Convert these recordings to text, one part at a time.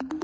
you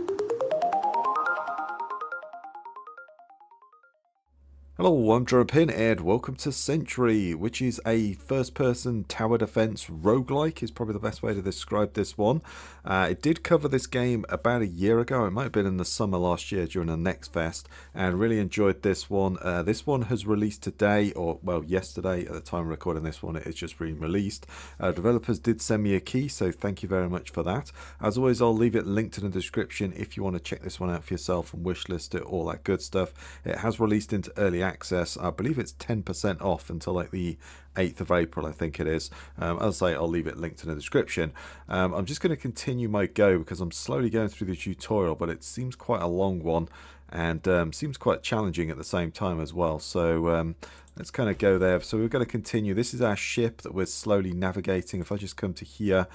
Hello, I'm Pin and welcome to Sentry, which is a first-person tower defense roguelike, is probably the best way to describe this one. Uh, it did cover this game about a year ago, it might have been in the summer last year during the Next Fest, and really enjoyed this one. Uh, this one has released today, or well, yesterday, at the time of recording this one, it is just being released. Uh, developers did send me a key, so thank you very much for that. As always, I'll leave it linked in the description if you want to check this one out for yourself and wishlist it, all that good stuff. It has released into early access. I believe it's 10% off until like the 8th of April, I think it is. Um, as I say, I'll leave it linked in the description. Um, I'm just going to continue my go because I'm slowly going through the tutorial, but it seems quite a long one and um, seems quite challenging at the same time as well. So um, let's kind of go there. So we're going to continue. This is our ship that we're slowly navigating. If I just come to here,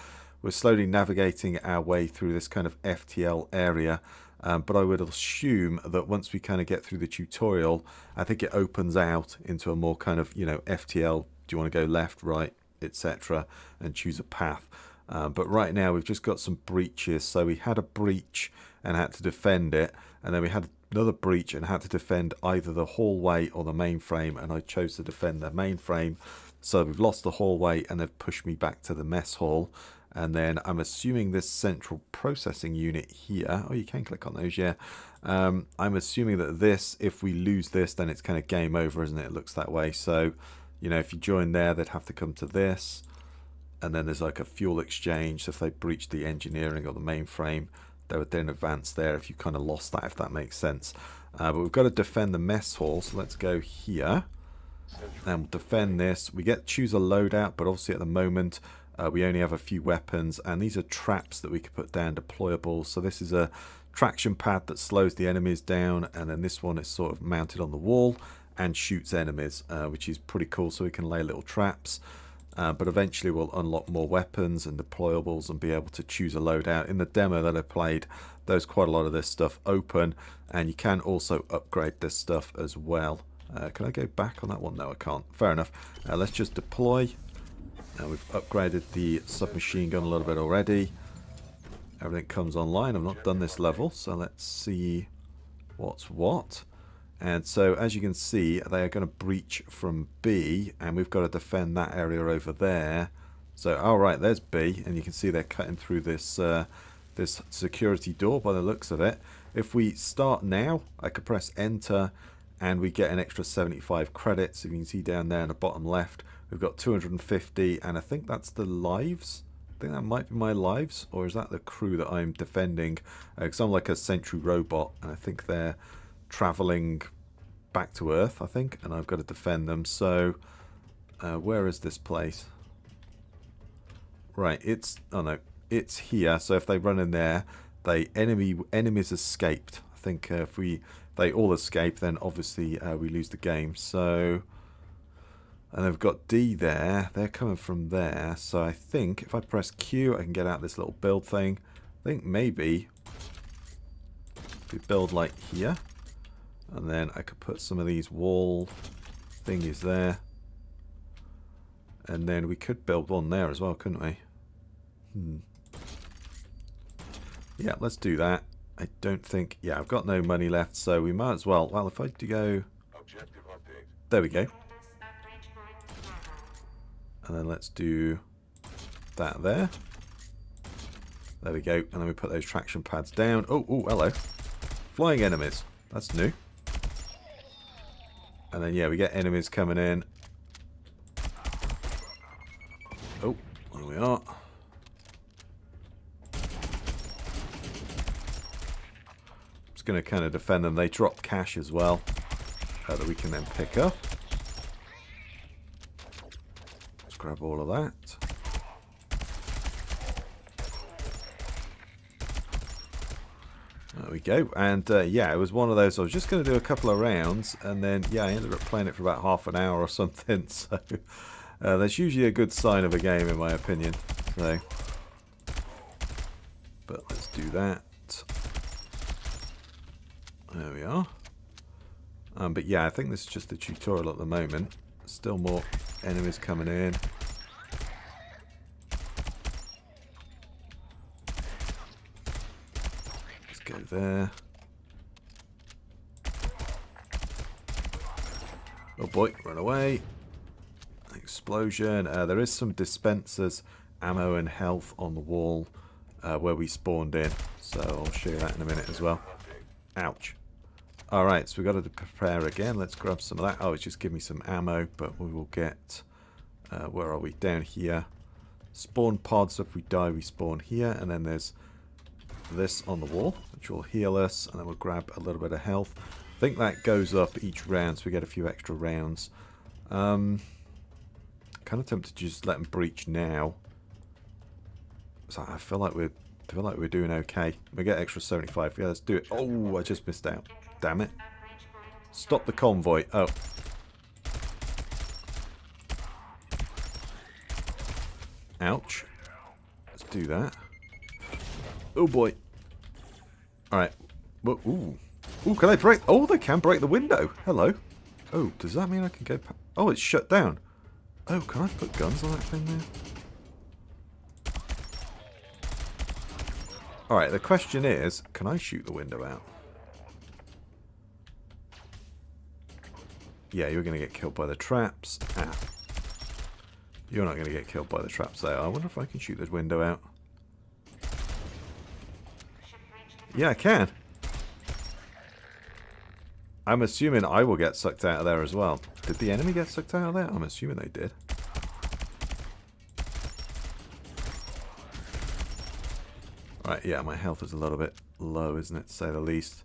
we're slowly navigating our way through this kind of FTL area. Um, but I would assume that once we kind of get through the tutorial, I think it opens out into a more kind of, you know, FTL, do you want to go left, right, etc., and choose a path. Um, but right now we've just got some breaches. So we had a breach and had to defend it, and then we had another breach and had to defend either the hallway or the mainframe, and I chose to defend the mainframe. So we've lost the hallway and they've pushed me back to the mess hall. And then I'm assuming this central processing unit here, oh, you can click on those, yeah. Um, I'm assuming that this, if we lose this, then it's kind of game over, isn't it? It looks that way. So, you know, if you join there, they'd have to come to this. And then there's like a fuel exchange. So if they breach the engineering or the mainframe, they would then advance there if you kind of lost that, if that makes sense. Uh, but we've got to defend the mess hall, so let's go here. And we'll defend this. We get choose a loadout, but obviously at the moment uh, we only have a few weapons, and these are traps that we can put down, deployable. So this is a traction pad that slows the enemies down, and then this one is sort of mounted on the wall and shoots enemies, uh, which is pretty cool. So we can lay little traps. Uh, but eventually we'll unlock more weapons and deployables and be able to choose a loadout. In the demo that I played, there's quite a lot of this stuff open, and you can also upgrade this stuff as well. Uh, can I go back on that one? No, I can't. Fair enough. Uh, let's just deploy. Now we've upgraded the submachine gun a little bit already. Everything comes online. I've not done this level, so let's see what's what. And so as you can see, they are going to breach from B, and we've got to defend that area over there. So, all right, there's B, and you can see they're cutting through this uh, this security door by the looks of it. If we start now, I could press enter, and we get an extra 75 credits. If you can see down there in the bottom left, We've got 250, and I think that's the lives. I think that might be my lives, or is that the crew that I'm defending? Because uh, I'm like a sentry robot, and I think they're traveling back to Earth, I think, and I've got to defend them. So, uh, where is this place? Right, it's, oh no, it's here. So if they run in there, they enemy enemies escaped. I think uh, if we they all escape, then obviously uh, we lose the game. So and they've got D there. They're coming from there. So I think if I press Q, I can get out this little build thing. I think maybe we build like here. And then I could put some of these wall thingies there. And then we could build one there as well, couldn't we? Hmm. Yeah, let's do that. I don't think... Yeah, I've got no money left, so we might as well... Well, if I do go... There we go. And then let's do that there. There we go. And then we put those traction pads down. Oh, oh, hello. Flying enemies. That's new. And then, yeah, we get enemies coming in. Oh, there we are. Just going to kind of defend them. They drop cash as well uh, that we can then pick up. Grab all of that. There we go. And uh, yeah, it was one of those. I was just going to do a couple of rounds, and then yeah, I ended up playing it for about half an hour or something. So uh, that's usually a good sign of a game, in my opinion. So, but let's do that. There we are. Um, but yeah, I think this is just the tutorial at the moment. Still more enemies coming in. Let's go there. Oh boy, run away. Explosion. Uh, there is some dispensers, ammo and health on the wall uh, where we spawned in. So I'll show you that in a minute as well. Ouch. Alright, so we've got to prepare again. Let's grab some of that. Oh, it's just give me some ammo, but we will get... Uh, where are we? Down here. Spawn pods. If we die, we spawn here. And then there's this on the wall, which will heal us. And then we'll grab a little bit of health. I think that goes up each round, so we get a few extra rounds. Um, kind of tempted to just let them breach now. So I feel like we're I feel like we're doing okay. We get extra 75. Yeah, let's do it. Oh, I just missed out damn it. Stop the convoy. Oh. Ouch. Let's do that. Oh boy. Alright. Ooh. Ooh, can I break? Oh, they can break the window. Hello. Oh, does that mean I can go... Oh, it's shut down. Oh, can I put guns on that thing there? Alright, the question is, can I shoot the window out? Yeah, you're going to get killed by the traps. Ah. You're not going to get killed by the traps there. I wonder if I can shoot this window out. Yeah, I can. I'm assuming I will get sucked out of there as well. Did the enemy get sucked out of there? I'm assuming they did. Right, yeah, my health is a little bit low, isn't it, to say the least.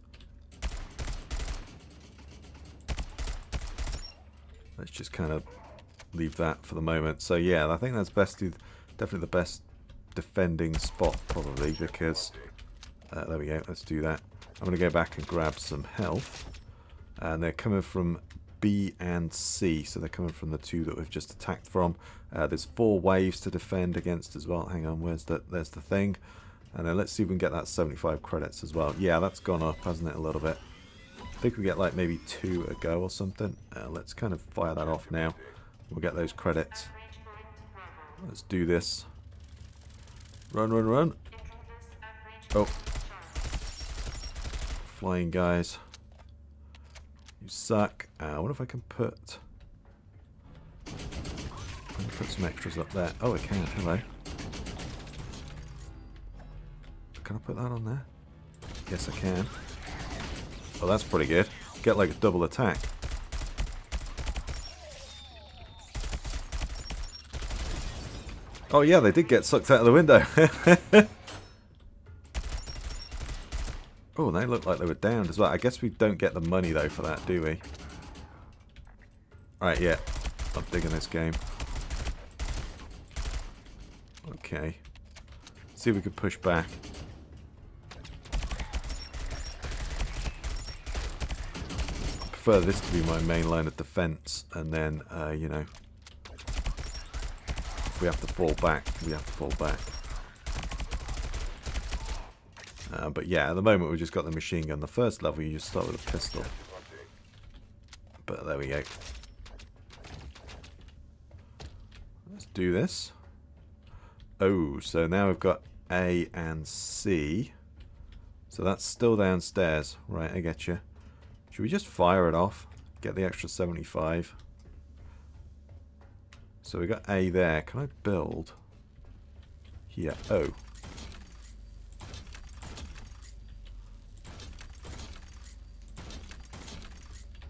let's just kind of leave that for the moment. So yeah, I think that's best, definitely the best defending spot probably because, uh, there we go, let's do that. I'm going to go back and grab some health. And they're coming from B and C, so they're coming from the two that we've just attacked from. Uh, there's four waves to defend against as well. Hang on, where's the, there's the thing. And then let's see if we can get that 75 credits as well. Yeah, that's gone up, hasn't it, a little bit. I think we get like maybe two a go or something. Uh, let's kind of fire that off now. We'll get those credits. Let's do this. Run, run, run. Oh. Flying guys. You suck. Uh, what if I can put... put some extras up there. Oh, I can. Hello. Can I put that on there? Yes, I can. Oh, that's pretty good. Get like a double attack. Oh yeah, they did get sucked out of the window. oh, they look like they were downed as well. I guess we don't get the money though for that, do we? Right, yeah. I'm digging this game. Okay. See if we can push back. Prefer this to be my main line of defense, and then, uh, you know, if we have to fall back, we have to fall back. Uh, but yeah, at the moment we've just got the machine gun. The first level you just start with a pistol. But there we go. Let's do this. Oh, so now we've got A and C. So that's still downstairs. Right, I get you. Should we just fire it off? Get the extra 75. So we got A there. Can I build? Here. Oh.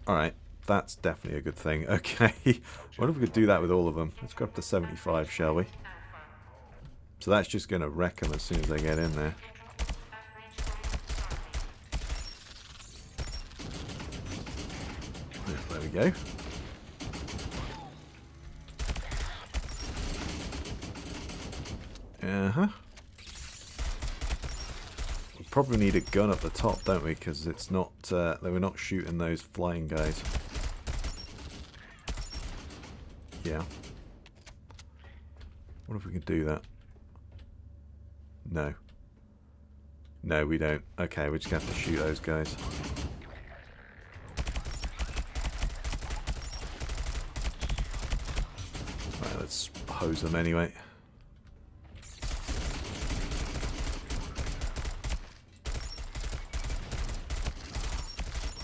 Alright. That's definitely a good thing. Okay. what if we could do that with all of them? Let's go up to 75, shall we? So that's just going to wreck them as soon as they get in there. We go. Uh-huh. We probably need a gun at the top, don't we? Because it's not, uh, we're not shooting those flying guys. Yeah. What if we can do that? No. No, we don't. Okay, we just have to shoot those guys. Hose them anyway.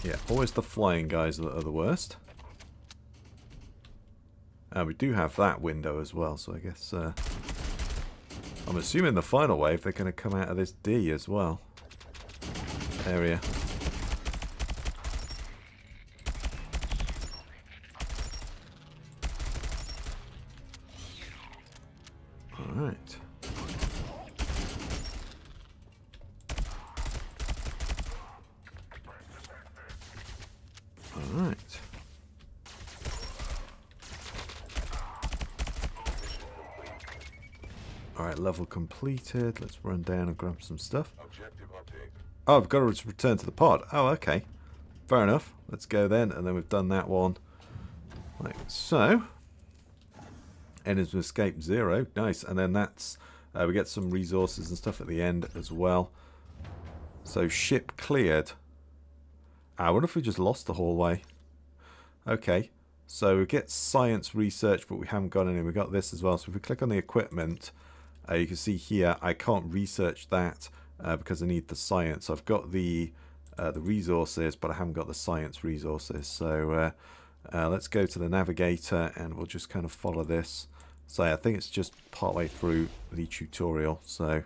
Yeah, always the flying guys that are the worst. And we do have that window as well, so I guess... Uh, I'm assuming the final wave, they're going to come out of this D as well. Area. Alright. Alright. Alright, level completed. Let's run down and grab some stuff. Oh, I've got to return to the pod. Oh, okay. Fair enough. Let's go then. And then we've done that one. Like so. Enemies escape zero. Nice. And then that's... Uh, we get some resources and stuff at the end as well. So ship cleared. Ah, I wonder if we just lost the hallway. Okay. So we get science research, but we haven't got any. We got this as well. So if we click on the equipment, uh, you can see here I can't research that uh, because I need the science. I've got the uh, the resources, but I haven't got the science resources. So uh, uh, let's go to the navigator and we'll just kind of follow this. So I think it's just partway through the tutorial. So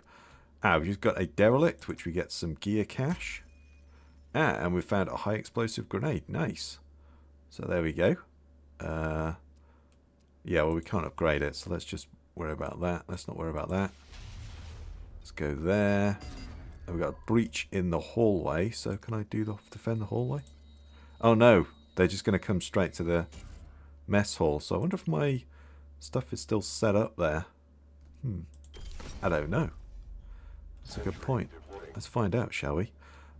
ah, we've just got a derelict, which we get some gear cache. Ah, and we found a high explosive grenade. Nice. So there we go. Uh, yeah, well, we can't upgrade it, so let's just worry about that. Let's not worry about that. Let's go there. And we've got a breach in the hallway, so can I do the defend the hallway? Oh no, they're just going to come straight to the mess hall. So I wonder if my stuff is still set up there. Hmm. I don't know. That's a good point. Let's find out, shall we?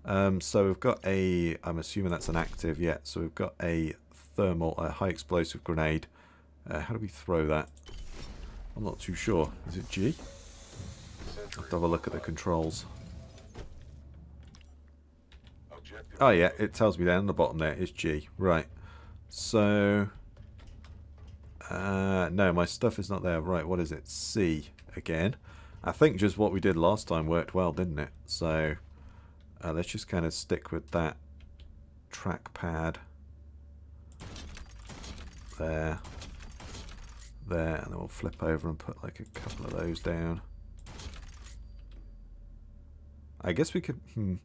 Um, so we've got a, I'm assuming that's an active, yeah. So we've got a thermal, a high explosive grenade. Uh, how do we throw that? I'm not too sure. Is it G? Let's have a look at the controls. Oh yeah, it tells me down the bottom there. It's G. Right. So... Uh, no, my stuff is not there. Right, what is it? C again. I think just what we did last time worked well, didn't it? So... Uh, let's just kind of stick with that trackpad. There. There, and then we'll flip over and put like a couple of those down. I guess we could... Hmm,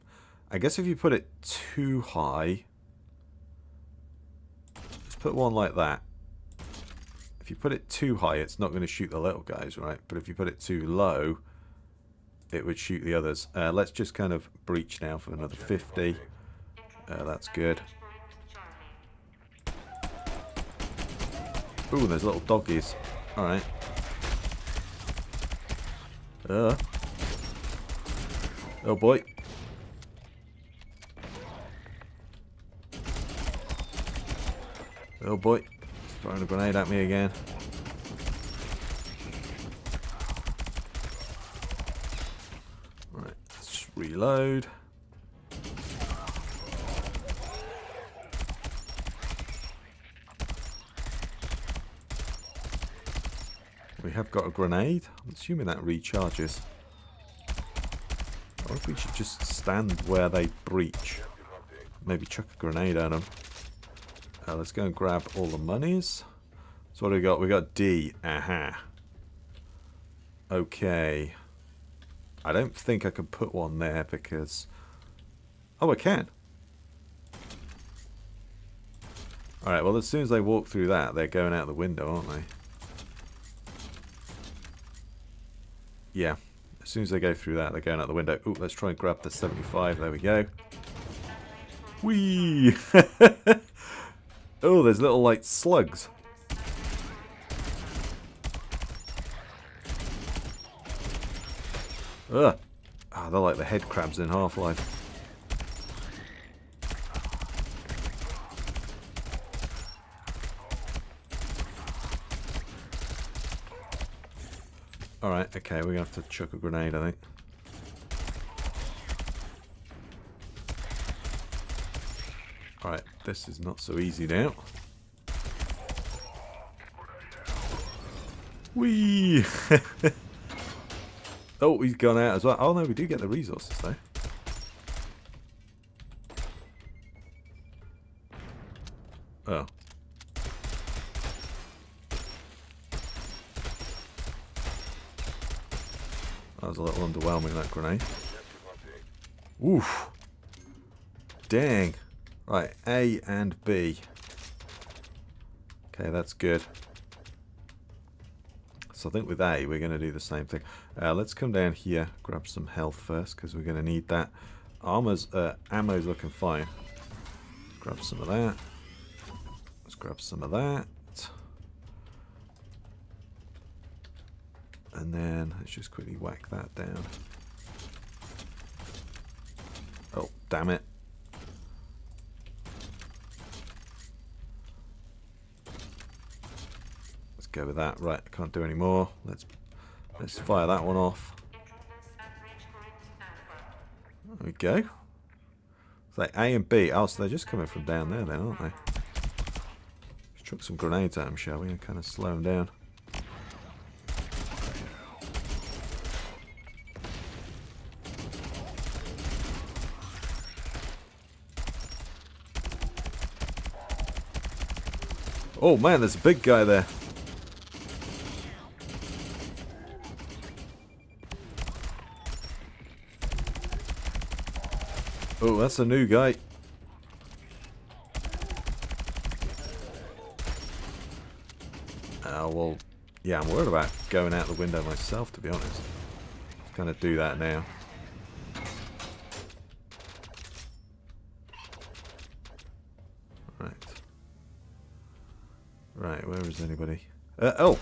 I guess if you put it too high... Let's put one like that. If you put it too high, it's not going to shoot the little guys, right? But if you put it too low, it would shoot the others. Uh, let's just kind of breach now for another 50. Uh, that's good. Ooh, there's little doggies. Alright. Uh. Oh boy. Oh boy. Throwing a grenade at me again. Right, let's reload. We have got a grenade. I'm assuming that recharges. Or if we should just stand where they breach. Maybe chuck a grenade at them. Uh, let's go and grab all the monies. So what do we got? We got D. Aha. Okay. I don't think I can put one there because... Oh, I can. Alright, well as soon as they walk through that, they're going out the window, aren't they? Yeah. As soon as they go through that, they're going out the window. Ooh, let's try and grab the 75. There we go. Whee! oh, there's little, like, slugs. Ugh. Oh, they're like the head crabs in Half-Life. Alright, okay, we're to have to chuck a grenade, I think. Alright, this is not so easy now. Whee! Oh, he's gone out as well. Oh no, we do get the resources though. Oh. That was a little underwhelming, that grenade. Oof. Dang. Right, A and B. Okay, that's good. So I think with A, we're going to do the same thing. Uh, let's come down here, grab some health first, because we're going to need that. Armor's, uh, ammo's looking fine. Grab some of that. Let's grab some of that. And then let's just quickly whack that down. Oh, damn it. Go with that. Right, can't do any more. Let's let's fire that one off. There we go. Like A and B. Oh, so they're just coming from down there then, aren't they? Let's chuck some grenades at them, shall we, and kind of slow them down. Oh man, there's a big guy there. That's a new guy. Uh, well, yeah, I'm worried about going out the window myself, to be honest. Kind of do that now. Right, where is anybody? Uh, oh!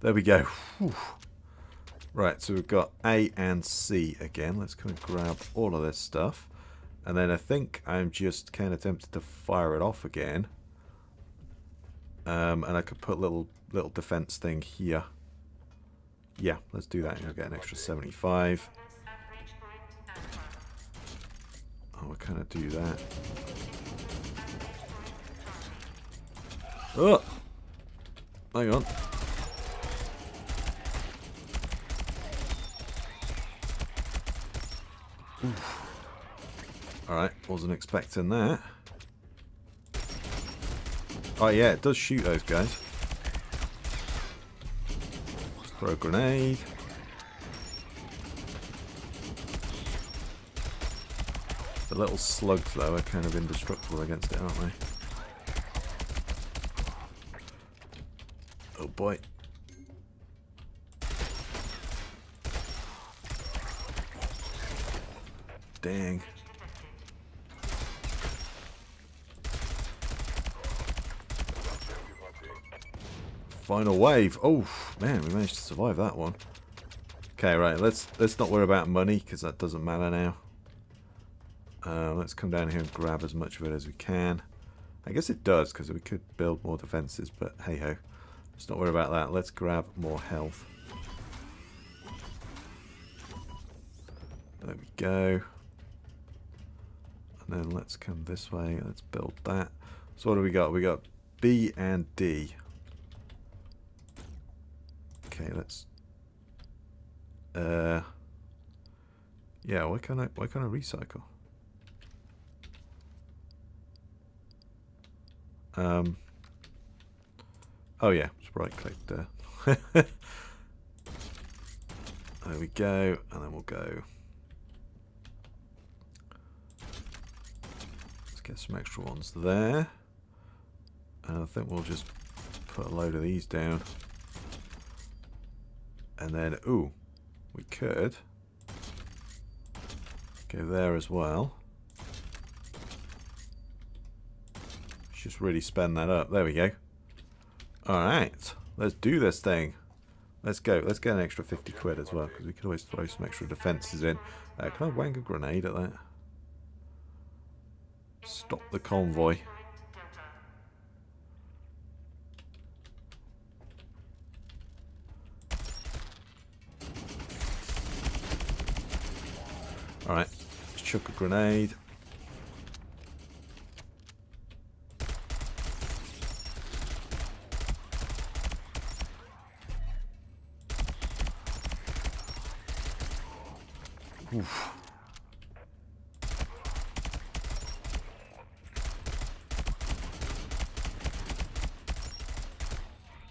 There we go. Whew. Right, so we've got A and C again. Let's kind of grab all of this stuff. And then I think I'm just kind of tempted to fire it off again. Um, and I could put a little little defense thing here. Yeah, let's do that. I'll get an extra 75. Oh, we'll kind of do that. Oh! Hang on. Alright, wasn't expecting that. Oh yeah, it does shoot those guys. Let's throw a grenade. The little slugs though are kind of indestructible against it, aren't they? Oh boy. Dang. Final wave. Oh man, we managed to survive that one. Okay, right. Let's let's not worry about money because that doesn't matter now. Uh, let's come down here and grab as much of it as we can. I guess it does, because we could build more defences, but hey-ho. Let's not worry about that. Let's grab more health. There we go. And then let's come this way. Let's build that. So what do we got? We got B and D. Okay, let's... Uh... Yeah, why can't I, why can't I recycle? Um, oh yeah, just right click there. there we go, and then we'll go. Let's get some extra ones there. And I think we'll just put a load of these down. And then, ooh, we could go there as well. Just really spend that up. There we go. Alright. Let's do this thing. Let's go. Let's get an extra 50 quid as well, because we could always throw some extra defences in. Uh, can I wang a grenade at that? Stop the convoy. chuck a grenade. Oof.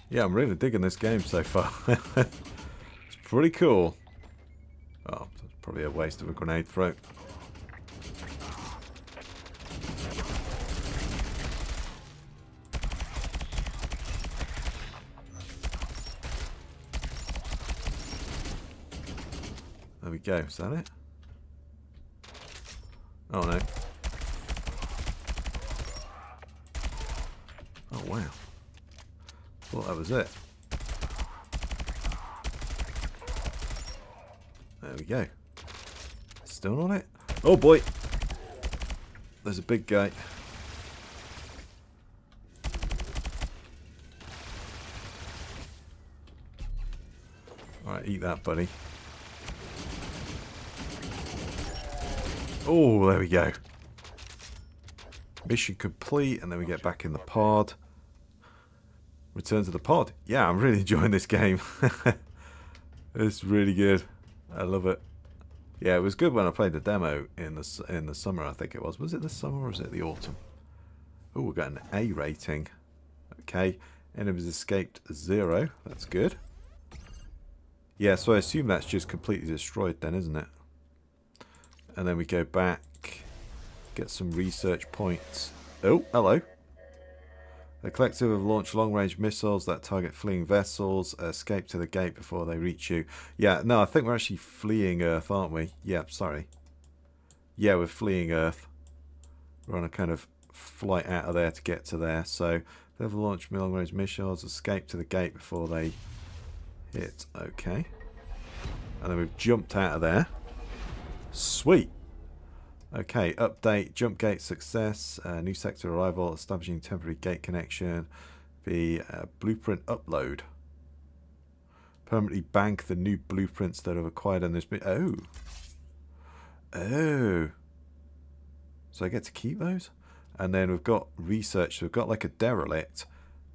Yeah, I'm really digging this game so far. it's pretty cool. Oh, probably a waste of a grenade throw. Go. Is that it? Oh no. Oh wow. Thought that was it. There we go. Still on it? Oh boy! There's a big guy. Alright, eat that, buddy. Oh, there we go. Mission complete, and then we get back in the pod. Return to the pod. Yeah, I'm really enjoying this game. it's really good. I love it. Yeah, it was good when I played the demo in the in the summer. I think it was. Was it the summer or was it the autumn? Oh, we got an A rating. Okay, enemies escaped zero. That's good. Yeah, so I assume that's just completely destroyed then, isn't it? And then we go back, get some research points. Oh, hello. The collective have launched long-range missiles that target fleeing vessels. Escape to the gate before they reach you. Yeah, no, I think we're actually fleeing Earth, aren't we? Yeah, sorry. Yeah, we're fleeing Earth. We're on a kind of flight out of there to get to there. So they've launched long-range missiles. Escape to the gate before they hit. Okay. And then we've jumped out of there. Sweet. Okay, update, jump gate success, uh, new sector arrival, establishing temporary gate connection, the uh, blueprint upload. Permanently bank the new blueprints that have acquired on this. Oh. Oh. So I get to keep those? And then we've got research. We've got like a derelict.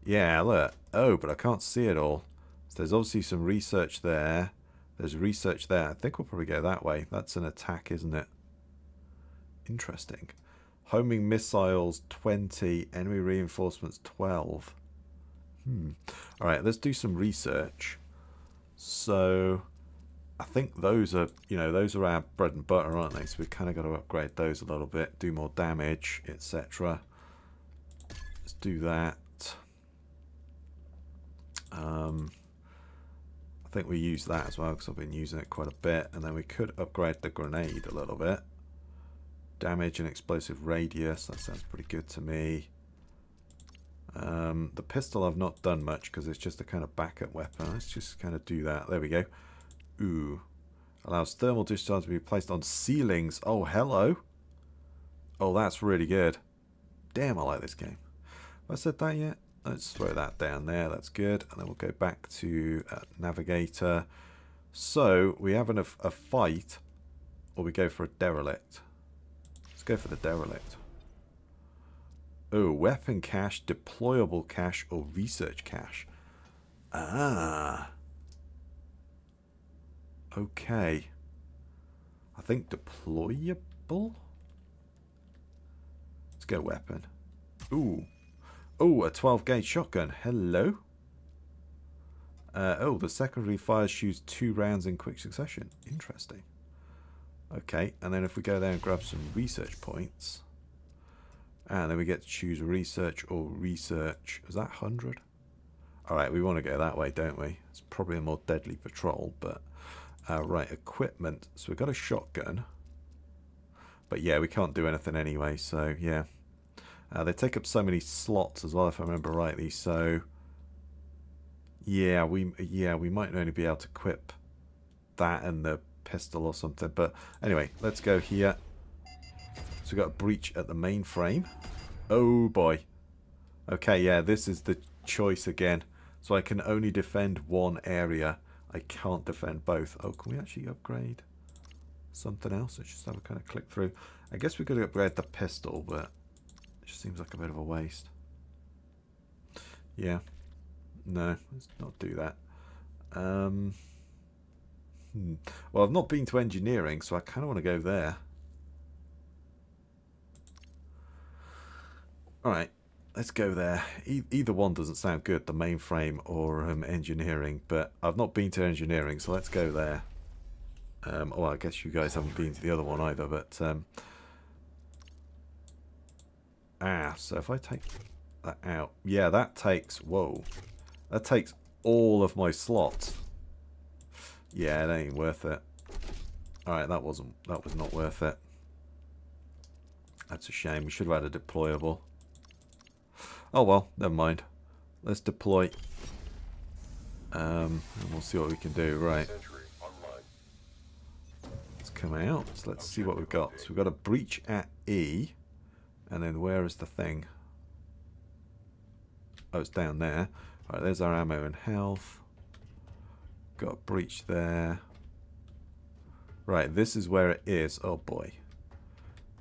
Yeah, look. Oh, but I can't see it all. So there's obviously some research there. There's research there. I think we'll probably go that way. That's an attack, isn't it? Interesting. Homing missiles 20, enemy reinforcements 12. Hmm. All right, let's do some research. So I think those are, you know, those are our bread and butter, aren't they? So we've kind of got to upgrade those a little bit, do more damage, etc. Let's do that. Um, think we use that as well because I've been using it quite a bit. And then we could upgrade the grenade a little bit. Damage and explosive radius. That sounds pretty good to me. Um, the pistol I've not done much because it's just a kind of backup weapon. Let's just kind of do that. There we go. Ooh. Allows thermal discharge to be placed on ceilings. Oh, hello. Oh, that's really good. Damn, I like this game. Have I said that yet? Let's throw that down there. That's good. And then we'll go back to uh, Navigator. So, we have an, a fight or we go for a derelict Let's go for the derelict. Oh, weapon cache, deployable cache, or research cache. Ah. Okay. I think deployable? Let's go weapon. Ooh. Oh, a 12 gauge shotgun. Hello. Uh, oh, the secondary fire shoots two rounds in quick succession. Interesting. Okay, and then if we go there and grab some research points, and then we get to choose research or research. Is that 100? Alright, we want to go that way, don't we? It's probably a more deadly patrol, but... Uh, right, equipment. So we've got a shotgun. But yeah, we can't do anything anyway, so yeah. Uh, they take up so many slots as well, if I remember rightly, so... Yeah, we yeah we might only be able to equip that and the pistol or something. But anyway, let's go here. So we've got a breach at the main frame. Oh boy. Okay, yeah, this is the choice again. So I can only defend one area. I can't defend both. Oh, can we actually upgrade something else? Let's just have a kind of click through. I guess we could upgrade the pistol, but just seems like a bit of a waste. Yeah. No, let's not do that. Um... Hmm. Well, I've not been to engineering, so I kind of want to go there. Alright. let's go there. E either one doesn't sound good, the mainframe or um, engineering, but I've not been to engineering, so let's go there. Um, oh, I guess you guys haven't been to the other one either, but... Um, ah, so if I take that out... Yeah, that takes... Whoa. That takes all of my slots. Yeah, it ain't worth it. Alright, that wasn't... That was not worth it. That's a shame. We should have had a deployable. Oh well, never mind. Let's deploy. Um, and we'll see what we can do. Right. Let's come out. So let's see what we've got. So we've got a breach at E. And then where is the thing? Oh, it's down there. Right, there's our ammo and health. Got a breach there. Right, this is where it is. Oh boy.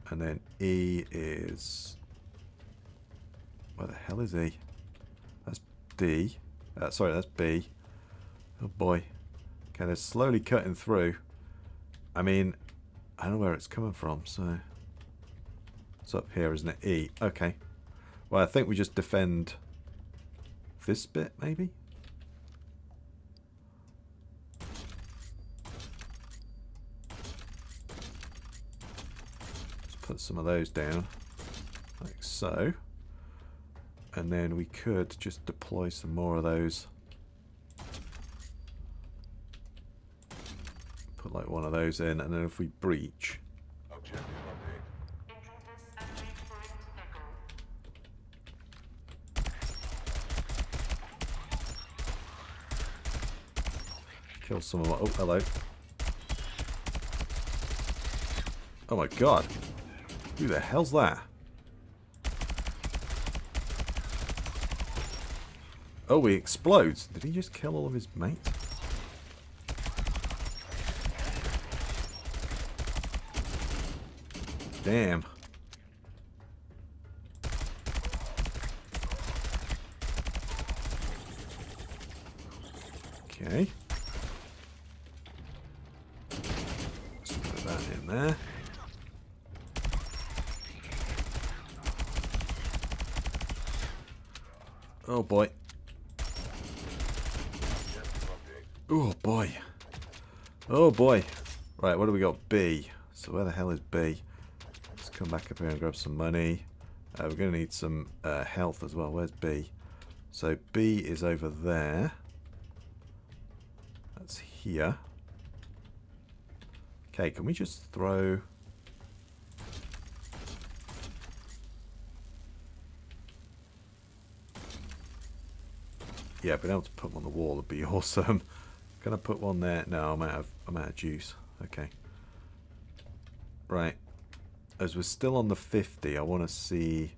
And then E is... Where the hell is E? That's D. Uh, sorry, that's B. Oh boy. Okay, they're slowly cutting through. I mean, I don't know where it's coming from, so... It's up here, isn't it? E. Okay. Well, I think we just defend this bit, maybe? Let's put some of those down like so and then we could just deploy some more of those put like one of those in and then if we breach kill some of my oh hello oh my god who the hell's that? Oh, he explodes. Did he just kill all of his mates? Damn. Okay. Let's put that in there. Oh boy. Oh boy. Oh boy. Right, what do we got? B. So where the hell is B? Let's come back up here and grab some money. Uh, we're going to need some uh, health as well. Where's B? So B is over there. That's here. Okay, can we just throw... Yeah, being able to put them on the wall would be awesome. Can I put one there? No, I'm out of, I'm out of juice. Okay. Right. As we're still on the 50, I want to see...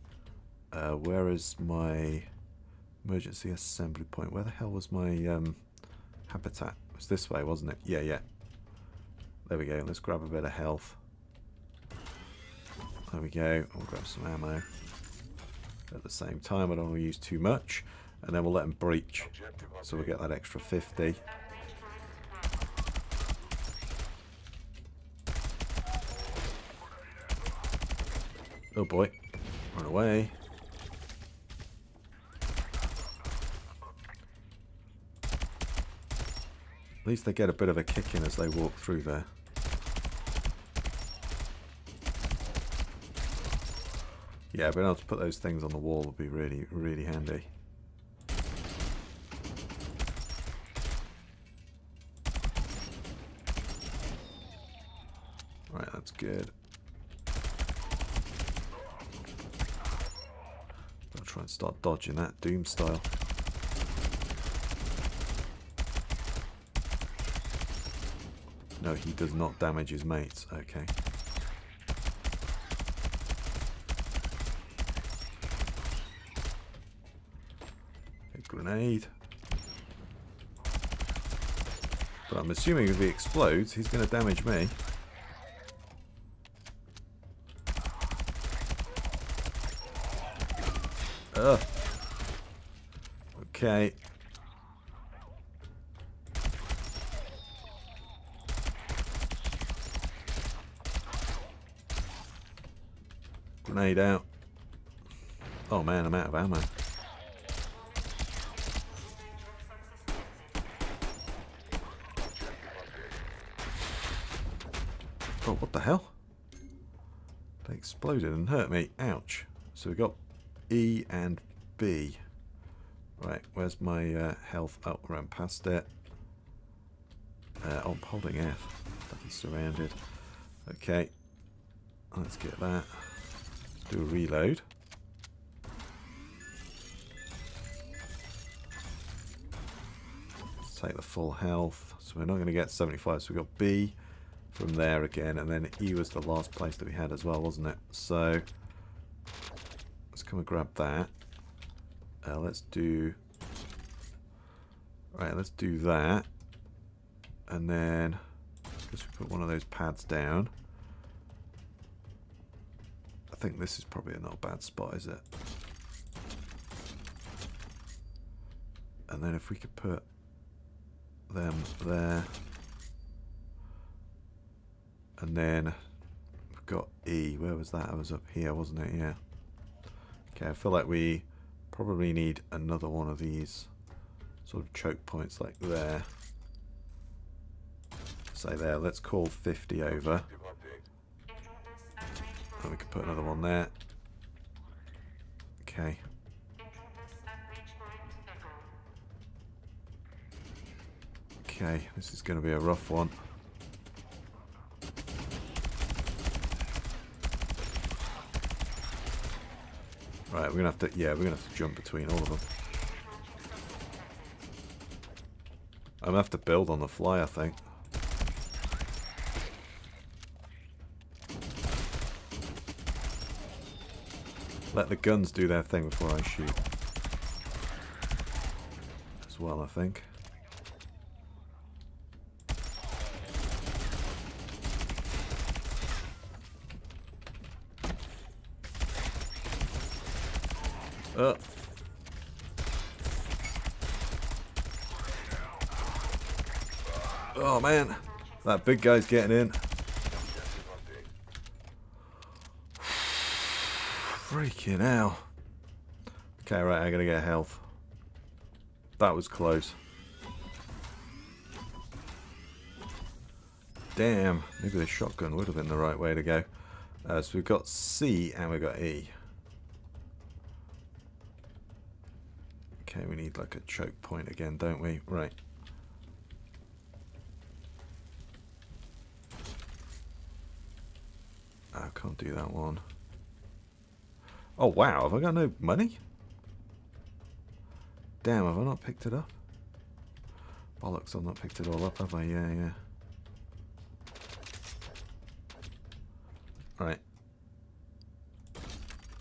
Uh, where is my emergency assembly point? Where the hell was my um, habitat? It was this way, wasn't it? Yeah, yeah. There we go. Let's grab a bit of health. There we go. I'll grab some ammo. At the same time, I don't want to use too much and then we'll let them breach so we'll get that extra 50 oh boy. Run away. At least they get a bit of a kick in as they walk through there. Yeah, being able to put those things on the wall would be really, really handy. good. I'll start dodging that Doom style. No, he does not damage his mates. Okay. A grenade. But I'm assuming if he explodes, he's going to damage me. Ugh. Okay. Grenade out. Oh man, I'm out of ammo. Oh, what the hell? They exploded and hurt me. Ouch. So we got E and B. Right, where's my uh, health? Oh, around past it. Uh, oh, I'm holding F. He's surrounded. Okay. Let's get that. Let's do a reload. Let's take the full health. So we're not going to get 75. So we've got B from there again. And then E was the last place that we had as well, wasn't it? So let's come and grab that. Uh, let's do... Right, let's do that. And then... Let's put one of those pads down. I think this is probably not a bad spot, is it? And then if we could put them there. And then we've got E. Where was that? I was up here, wasn't it? Yeah. Okay, I feel like we probably need another one of these sort of choke points like there. Say there, let's call 50 over. And we can put another one there. Okay. Okay, this is going to be a rough one. Right, we're gonna have to, yeah, we're gonna have to jump between all of them. I'm gonna have to build on the fly, I think. Let the guns do their thing before I shoot. As well, I think. Oh. Oh man, that big guy's getting in. Freaking hell. Okay, right, I'm gonna get health. That was close. Damn, maybe the shotgun would have been the right way to go. Uh, so we've got C and we've got E. need like a choke point again, don't we? Right. I can't do that one. Oh wow, have I got no money? Damn, have I not picked it up? Bollocks, I've not picked it all up, have I? Yeah, yeah. Right.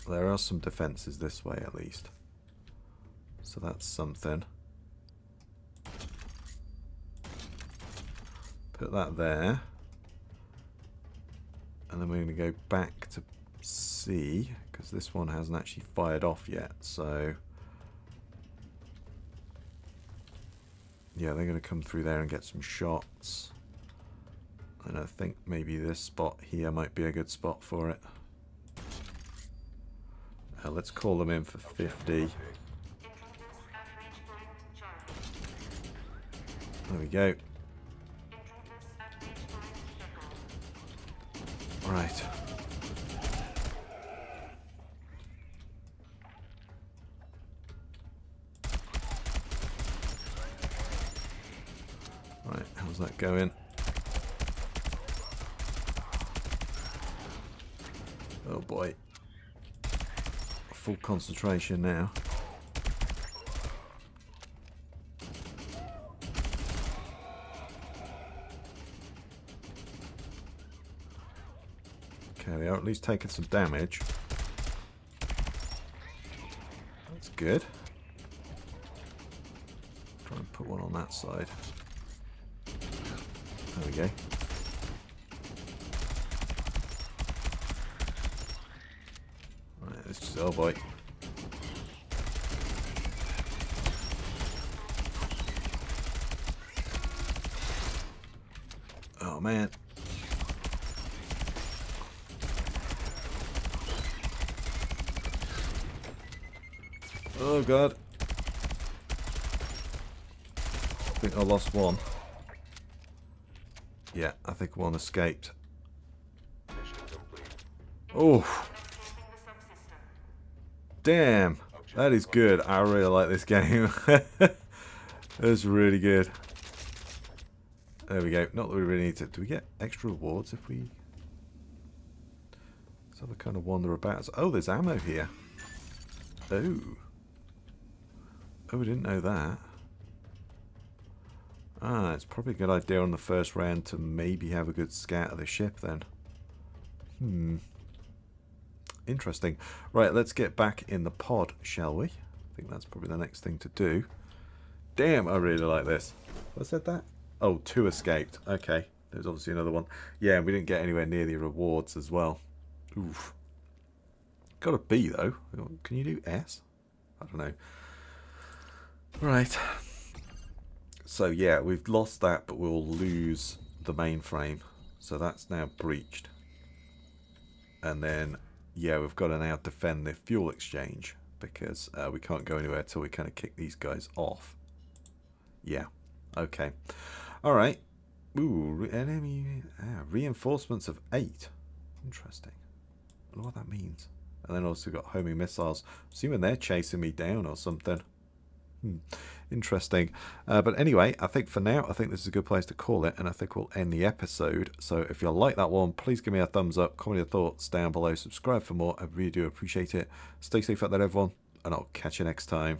There are some defences this way at least. So that's something. Put that there. And then we're going to go back to C, because this one hasn't actually fired off yet, so... Yeah, they're going to come through there and get some shots. And I think maybe this spot here might be a good spot for it. Uh, let's call them in for 50. There we go. Right. Right, how's that going? Oh boy. Full concentration now. Least taking some damage. That's good. Try and put one on that side. There we go. Right, this is oh boy. Oh man. Oh god. I think I lost one. Yeah, I think one escaped. Oh. Damn. That is good. I really like this game. That's really good. There we go. Not that we really need to. Do we get extra rewards if we... Let's have a kind of wander about. Oh, there's ammo here. Oh. Oh, we didn't know that. Ah, it's probably a good idea on the first round to maybe have a good scout of the ship then. Hmm. Interesting. Right, let's get back in the pod, shall we? I think that's probably the next thing to do. Damn, I really like this. I said that? Oh, two escaped. Okay, there's obviously another one. Yeah, and we didn't get anywhere near the rewards as well. Oof. Got a B, though. Can you do S? I don't know. Right. So, yeah, we've lost that, but we'll lose the mainframe. So that's now breached. And then yeah, we've got to now defend the fuel exchange because uh, we can't go anywhere till we kind of kick these guys off. Yeah, okay. All right. Ooh, enemy ah, reinforcements of eight. Interesting. I know what that means. And then also got homing missiles. Assuming they're chasing me down or something. Hmm. Interesting. Uh, but anyway, I think for now, I think this is a good place to call it, and I think we'll end the episode. So if you like that one, please give me a thumbs up, comment your thoughts down below, subscribe for more. I really do appreciate it. Stay safe out there, everyone, and I'll catch you next time.